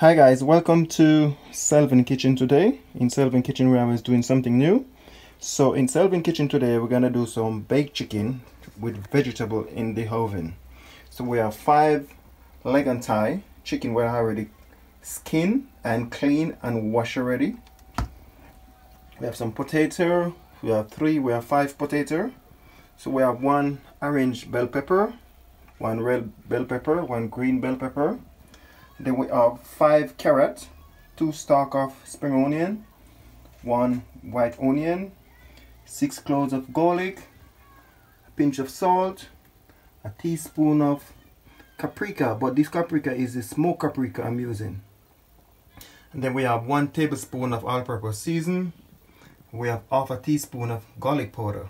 Hi guys, welcome to Selvin Kitchen today. In Selvin Kitchen we are doing something new. So in Selvin Kitchen today we're gonna do some baked chicken with vegetable in the oven. So we have five leg and thigh chicken we already skin and clean and wash already. We have some potato, we have three, we have five potato. So we have one orange bell pepper, one red bell pepper, one green bell pepper, then we have five carrot, two stalk of spring onion, one white onion, six cloves of garlic, a pinch of salt, a teaspoon of paprika, but this paprika is the smoked paprika I'm using. And then we have one tablespoon of all-purpose season. We have half a teaspoon of garlic powder.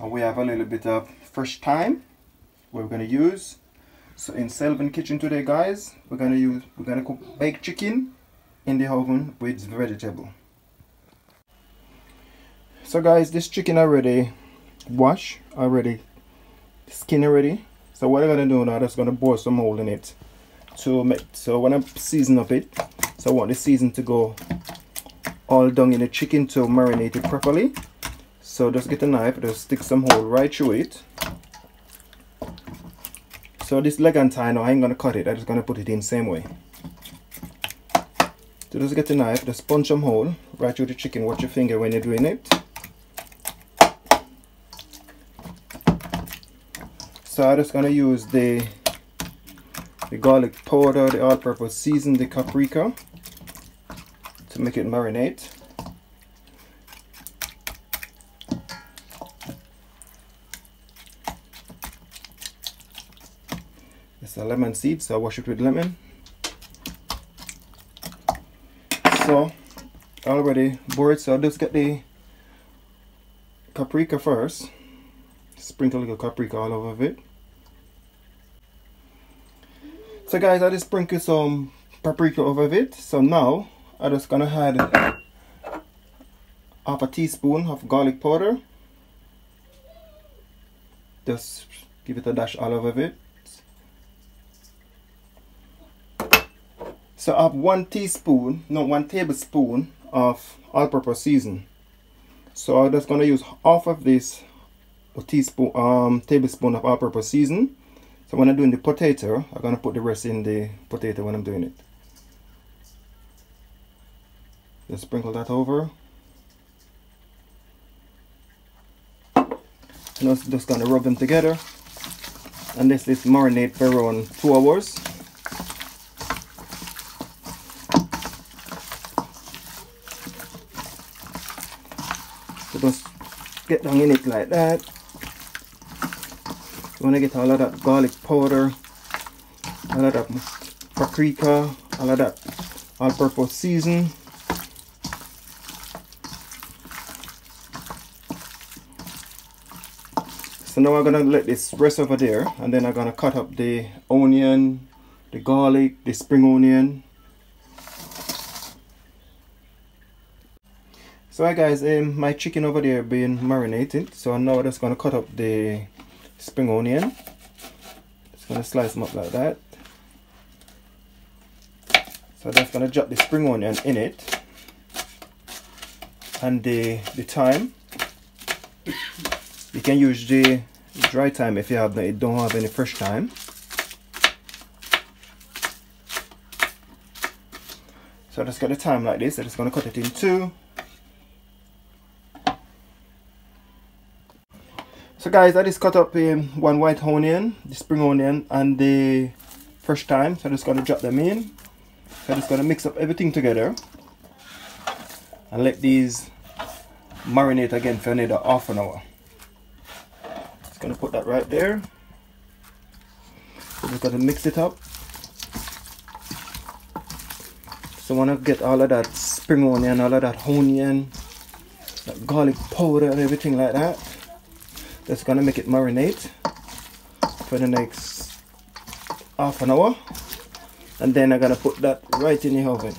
And we have a little bit of fresh thyme we're going to use so in Selvin kitchen today guys, we're gonna use we're gonna cook baked chicken in the oven with vegetable. So guys, this chicken already wash, already skin already. So what I'm gonna do now, just gonna bore some hole in it to make so when I season up it, so I want the season to go all down in the chicken to marinate it properly. So just get a knife, just stick some hole right through it so this leg and thigh now I ain't gonna cut it, I'm just gonna put it in same way. So just get the knife, just punch some hole right through the chicken, watch your finger when you're doing it. So I'm just gonna use the the garlic powder, the all-purpose season, the paprika to make it marinate. Lemon seed so I wash it with lemon. So already boiled so I'll just get the paprika first. Sprinkle a little paprika all over it so guys I just sprinkle some paprika over it so now I'm just gonna add half a teaspoon of garlic powder. Just give it a dash all over it So I have one teaspoon, no one tablespoon of all-purpose season. So I'm just gonna use half of this teaspoon um tablespoon of all-purpose season. So when I'm doing the potato, I'm gonna put the rest in the potato when I'm doing it. Just sprinkle that over. And I'm just gonna rub them together. And this is marinate for around two hours. just get down in it like that. You want to get all of that garlic powder all of that paprika all of that all-purpose season. So now I'm gonna let this rest over there and then I'm gonna cut up the onion the garlic the spring onion So hi guys, um, my chicken over there being marinated. So now I'm just gonna cut up the spring onion. Just gonna slice them up like that. So I'm just gonna drop the spring onion in it. And the, the thyme. You can use the dry thyme if you have don't have any fresh thyme. So I just got the thyme like this. I'm just gonna cut it in two. So guys, I just cut up um, one white onion, the spring onion and the fresh thyme. So I'm just going to drop them in. So I'm just to mix up everything together. And let these marinate again for another half an hour. Just going to put that right there. So just to mix it up. So I wanna get all of that spring onion, all of that onion, that garlic powder and everything like that that's gonna make it marinate. For the next half an hour. And then I'm gonna put that right in the oven.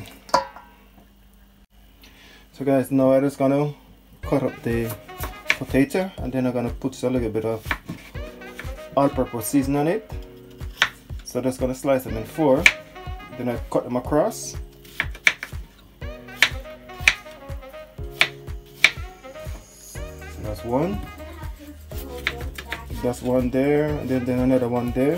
So guys now I'm just gonna cut up the potato and then I'm gonna put a little bit of all-purpose season on it. So I'm just gonna slice them in four. Then I cut them across. So that's one that's one there and then, then another one there.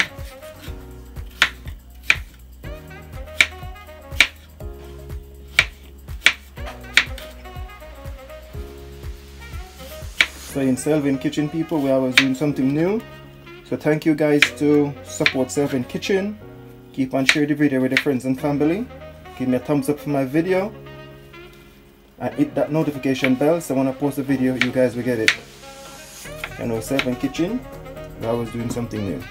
So in Selvin Kitchen people we are always doing something new. So thank you guys to support Selvin Kitchen. Keep on sharing the video with your friends and family. Give me a thumbs up for my video. And hit that notification bell so when I post a video you guys will get it you know Selvin Kitchen we're always doing something new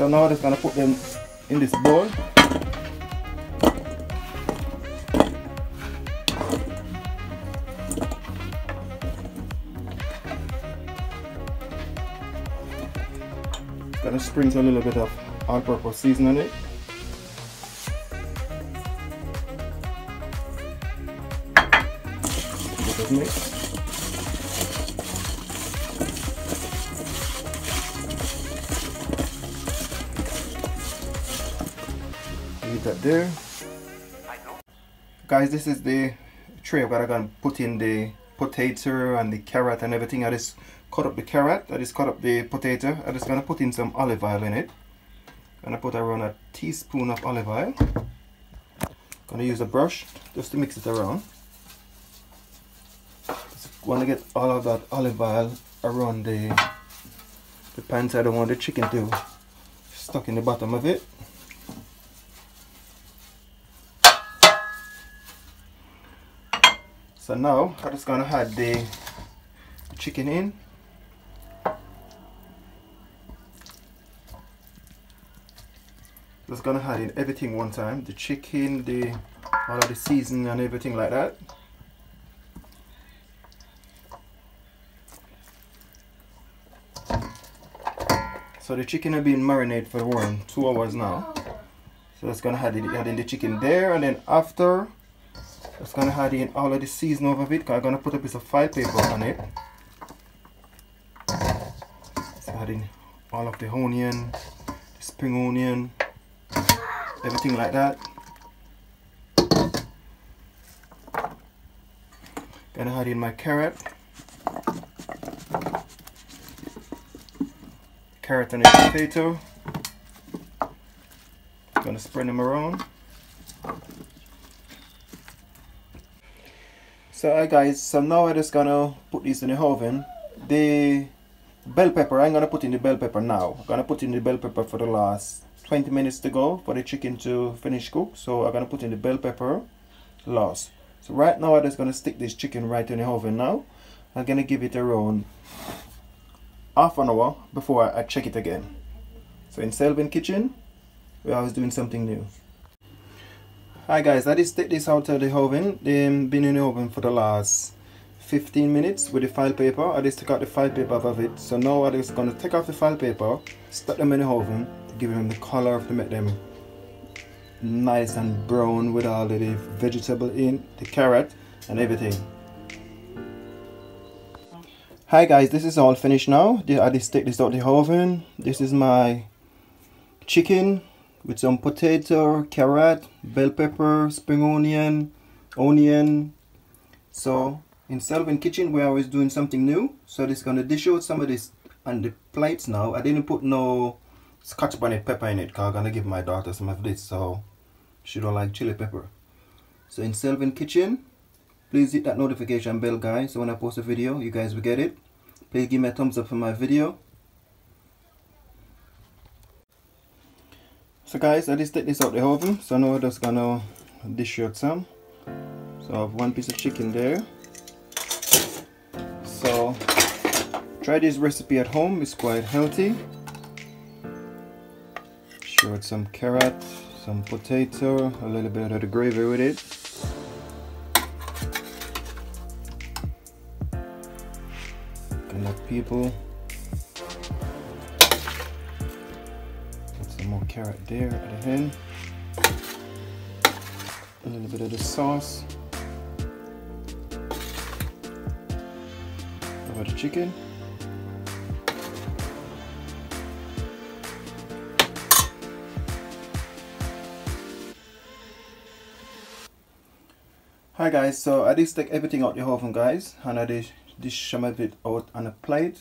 So now I'm just gonna put them in this bowl. Gonna sprinkle a little bit of all-purpose seasoning on it. leave that there. Guys this is the tray where I'm gonna put in the potato and the carrot and everything. I just cut up the carrot. I just cut up the potato. I just gonna put in some olive oil in it gonna put around a teaspoon of olive oil. I'm gonna use a brush just to mix it around. Just want to get all of that olive oil around the the pan so I don't want the chicken to stuck in the bottom of it. So now I'm just gonna add the chicken in. Just gonna add in everything one time. The chicken, the all of the seasoning and everything like that. So the chicken have been marinated for one two hours now. So that's gonna add, add in the chicken there and then after just gonna add in all of the seasoning over it. I'm gonna put a piece of file paper on it. Just add in all of the onion, the spring onion, everything like that. Gonna add in my carrot. Carrot and the potato. Gonna spread them around. So hi guys, so now I'm just gonna put this in the oven. The bell pepper, I'm gonna put in the bell pepper now. I'm gonna put in the bell pepper for the last 20 minutes to go for the chicken to finish cook. So I'm gonna put in the bell pepper last. So right now I'm just gonna stick this chicken right in the oven now. I'm gonna give it around half an hour before I check it again. So in Selvin Kitchen, we're always doing something new. Hi guys, I just take this out of the oven. They've been in the oven for the last 15 minutes with the file paper. I just took out the file paper of it. So now I'm just gonna take off the file paper, stuck them in the oven, give them the color to make them nice and brown with all the vegetable in, the carrot and everything. Hi guys, this is all finished now. I just take this out the oven. This is my chicken with some potato, carrot, bell pepper, spring onion, onion. So in Selvin Kitchen we're always doing something new. So this gonna dish out some of this on the plates now. I didn't put no scotch bonnet pepper in it because I'm gonna give my daughter some of this so she don't like chili pepper. So in Selvin Kitchen, please hit that notification bell guys so when I post a video you guys will get it. Please give me a thumbs up for my video. So guys, I just take this out the oven. So now I'm just gonna dish out some. So I have one piece of chicken there. So try this recipe at home, it's quite healthy. Short some carrot, some potato, a little bit of the gravy with it. Enough people. Some more carrot there at the end. A little bit of the sauce. over the chicken. Hi guys, so I just take everything out the oven guys and I just some of it out on a plate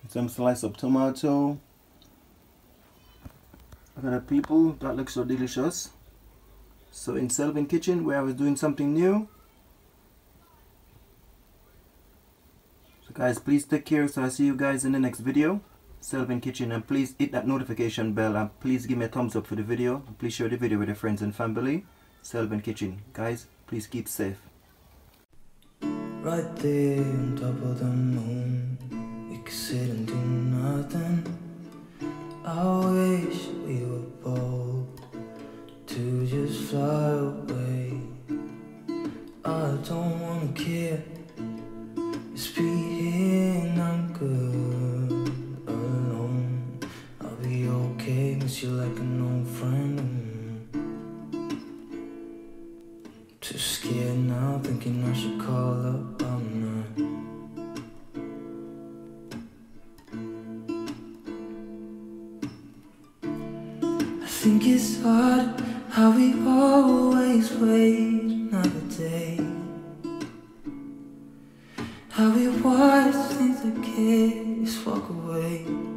with some slice of tomato. Look at the people, that looks so delicious. So in Selvin Kitchen where I was doing something new. So guys please take care so I see you guys in the next video. Selvin Kitchen and please hit that notification bell and please give me a thumbs up for the video. Please share the video with your friends and family. Selvin Kitchen. Guys, Please keep safe. Right there on top of the moon, we could sit and do nothing. I wish we were bold to just fly away. I don't wanna care, just think it's hard how we always wait another day. How we watch things that kids walk away.